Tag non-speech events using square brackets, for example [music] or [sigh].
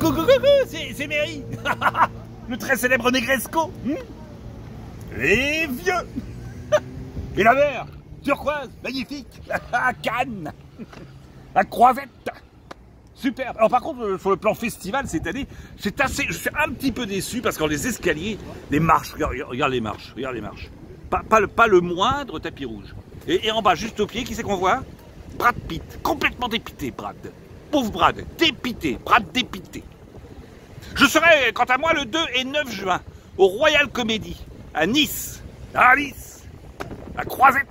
Coucou, coucou, c'est Mary [laughs] Le très célèbre Negresco hmm? Les vieux [laughs] Et la mer Turquoise, magnifique [laughs] Cannes À Croisette Super. Alors par contre, sur le plan festival cette année, c'est. Je suis un petit peu déçu parce que les escaliers, les marches, regarde, les marches, regarde les marches. Pas, le, moindre tapis rouge. Et en bas, juste au pied, qui c'est qu'on voit? Brad Pitt. Complètement dépité, Brad. Pauvre Brad. Dépité. Brad dépité. Je serai, quant à moi, le 2 et 9 juin au Royal Comedy, à Nice. À Nice. À Croisette.